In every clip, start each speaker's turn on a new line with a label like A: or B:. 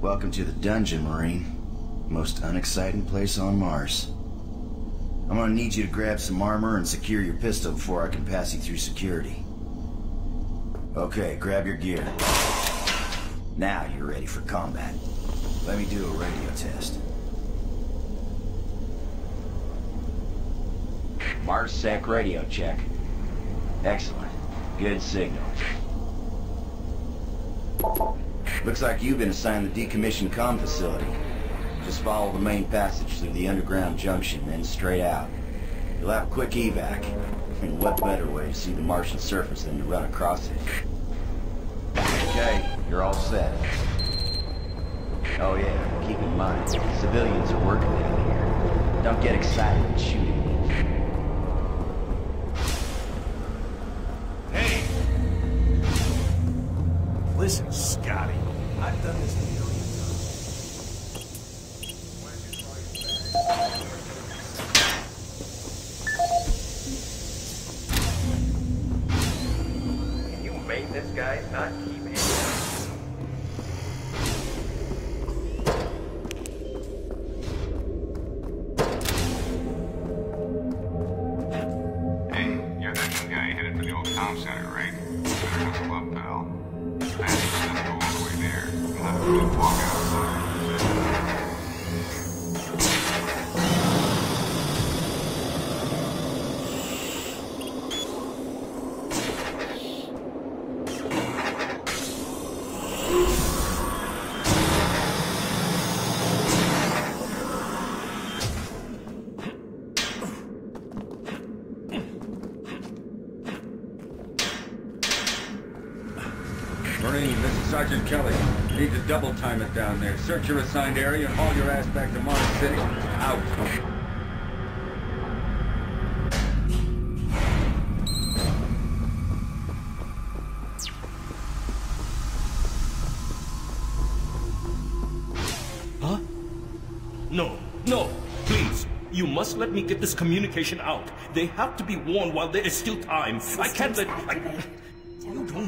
A: Welcome to the dungeon, Marine. Most unexciting place on Mars. I'm gonna need you to grab some armor and secure your pistol before I can pass you through security. Okay, grab your gear. Now you're ready for combat. Let me do a radio test. Mars Sec radio check. Excellent. Good signal. Looks like you've been assigned the decommissioned com facility. Just follow the main passage through the underground junction, then straight out. You'll have a quick evac. And what better way to see the Martian surface than to run across it? Okay, you're all set. Oh yeah, keep in mind, civilians are working down here. Don't get excited and shoot at me.
B: Hey! Listen, Scotty. I've done this a million times.
C: Sergeant Kelly. Need to double time it down there. Search your assigned area and haul your ass back to Mars City. Out.
D: Huh? No, no, please. You must let me get this communication out. They have to be warned while there is still time. I can't let... I,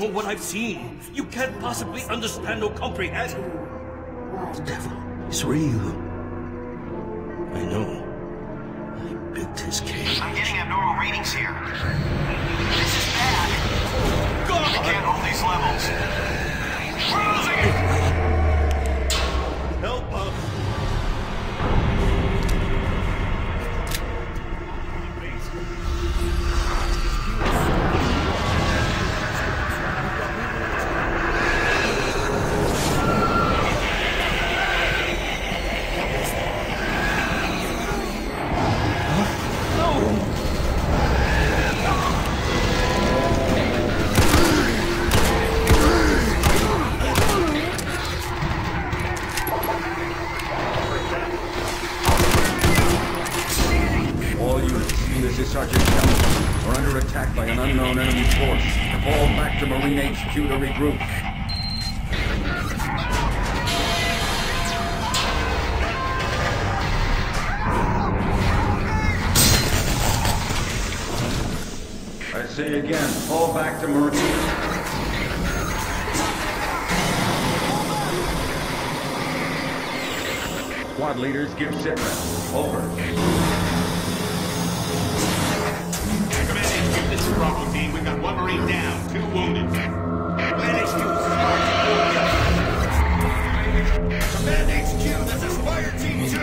D: know what I've seen. You can't possibly understand or comprehend. The devil is real. I know. I built his cage.
E: I'm getting abnormal readings here. This is bad.
D: God!
E: I can't hold these levels. We're losing it!
C: Again, fall back to Marine. Squad leaders give sitrep. Over.
B: Command HQ, this is Bravo team. We've got one Marine down, two wounded. Command HQ, this is Fire Team 2.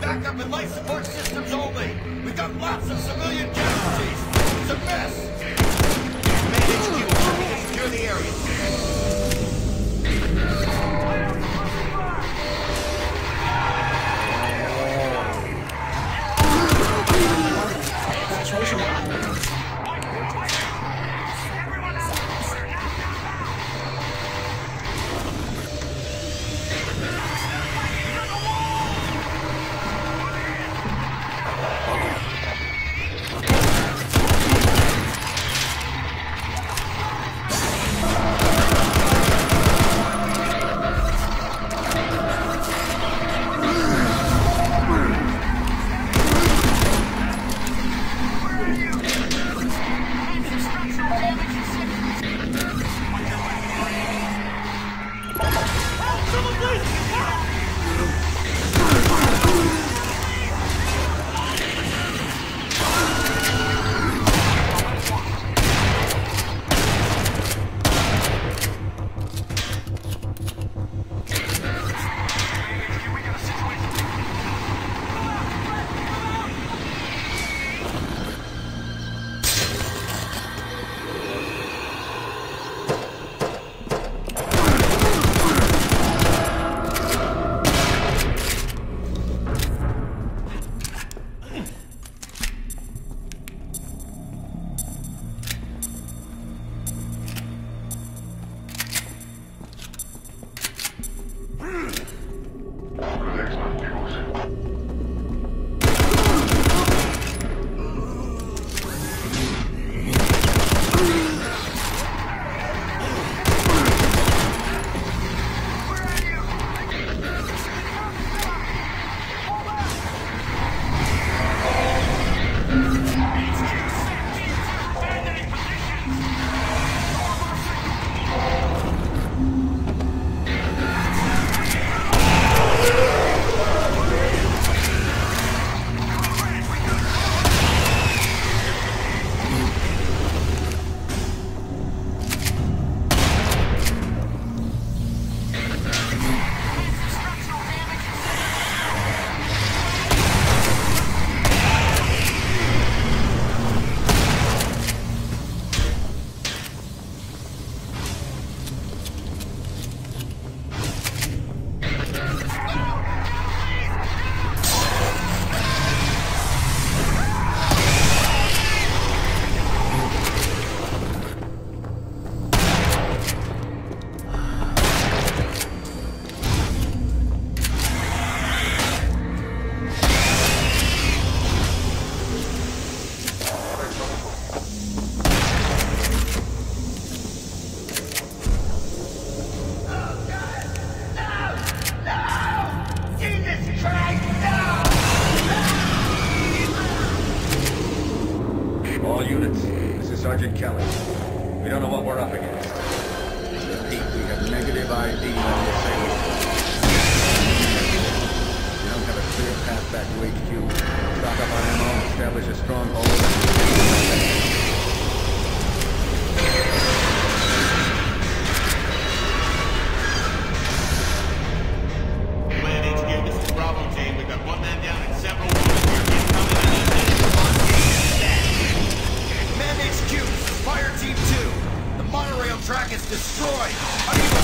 B: Back up and life support lots of civilian casualties. It's a mess.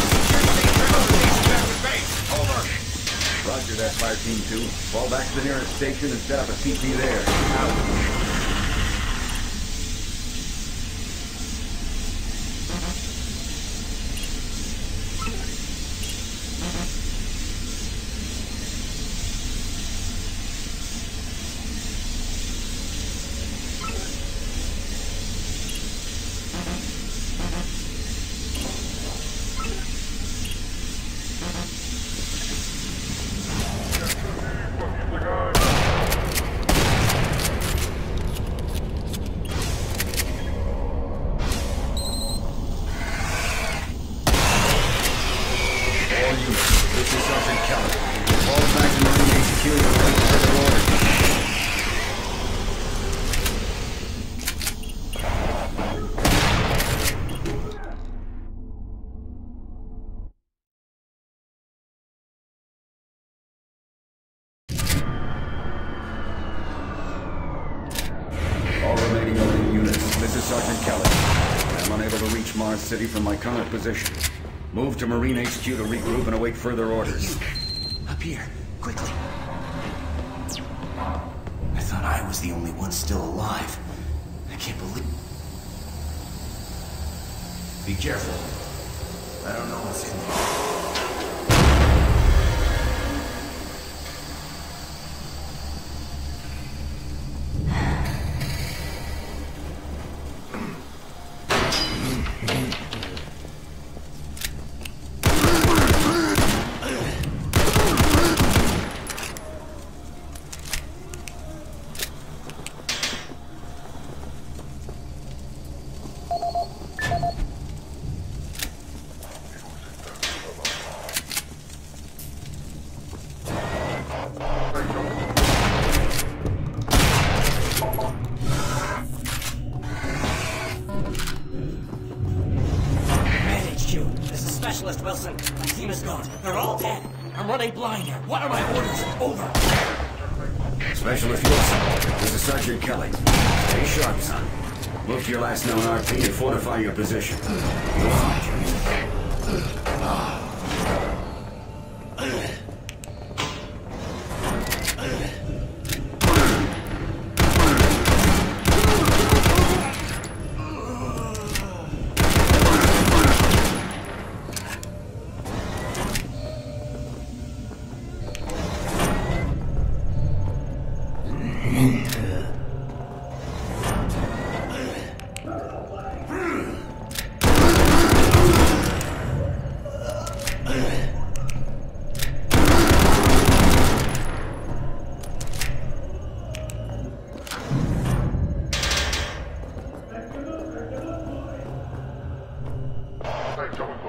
B: To secure the
C: station back to
B: base? Over.
C: Roger that, Fire Team 2. Fall back to the nearest station and set up a CP there. City from my current position. Move to Marine HQ to regroup and await further orders.
E: Up here, quickly. I thought I was the only one still alive. I can't believe. Be careful. I don't know what's in there.
C: Sergeant Stay sharp, son. Move to your last known RP and fortify your position. You'll find.
F: Don't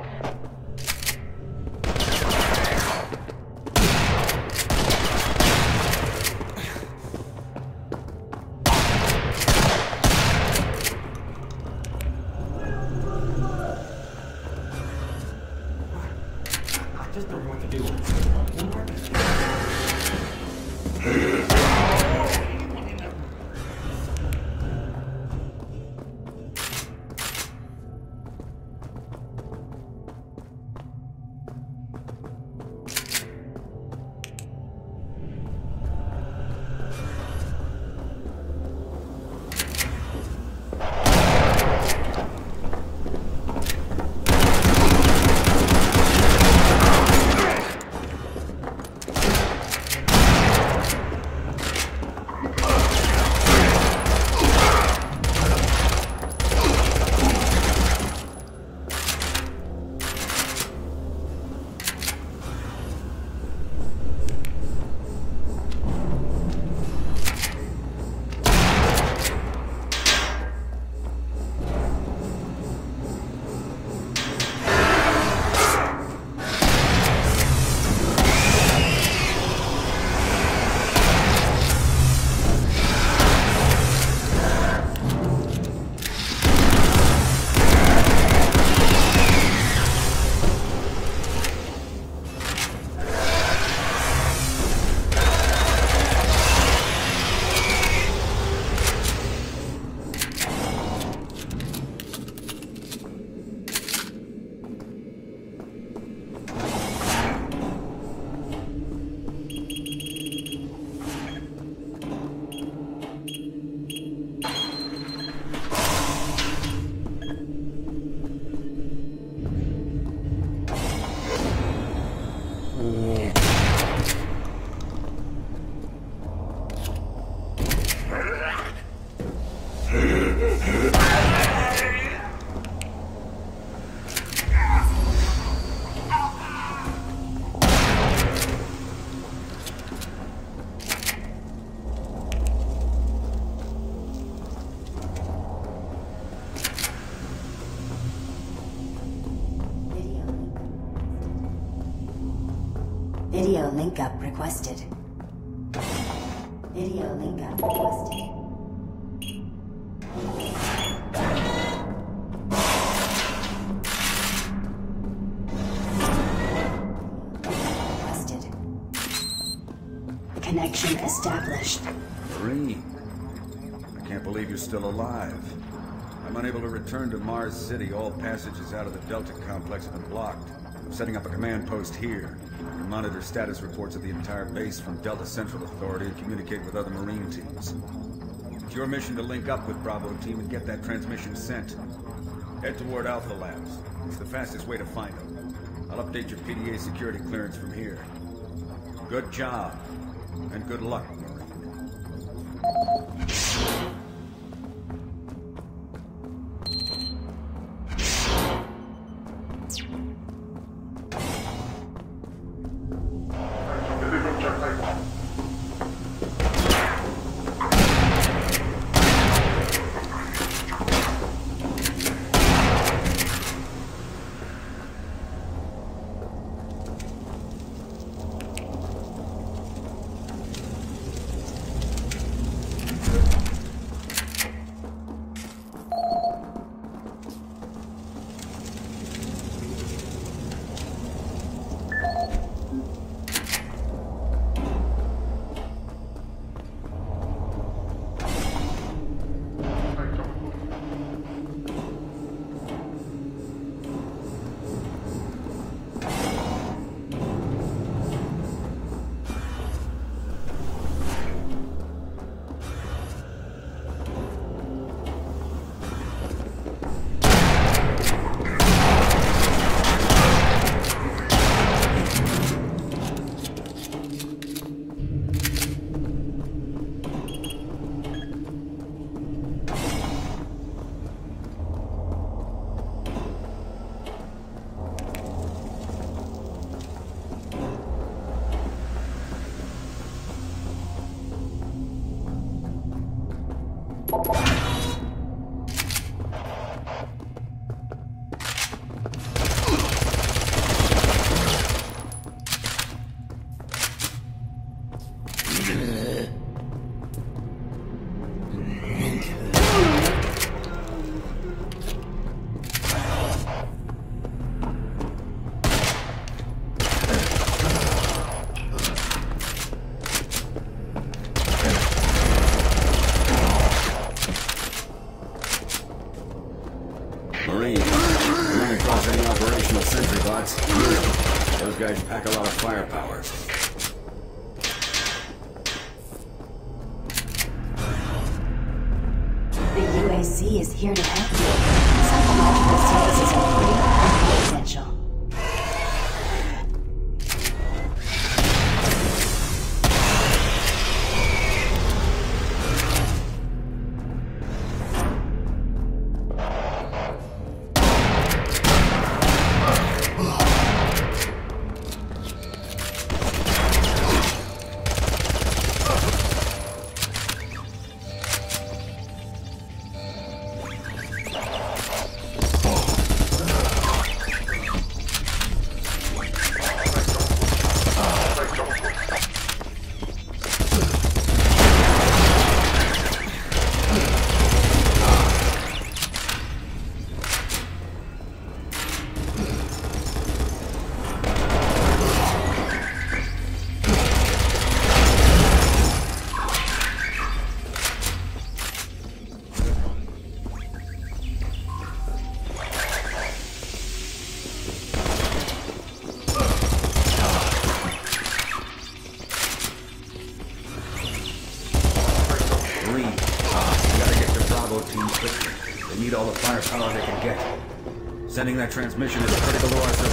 F: link up requested. Video link up requested. Requested. Connection established.
C: Marine. I can't believe you're still alive. I'm unable to return to Mars City. All passages out of the Delta complex have been blocked. I'm setting up a command post here. to monitor status reports of the entire base from Delta Central Authority and communicate with other Marine teams. It's your mission to link up with Bravo Team and get that transmission sent. Head toward Alpha Labs. It's the fastest way to find them. I'll update your PDA security clearance from here. Good job. And good luck, Marine. Marine, That transmission is critical to our.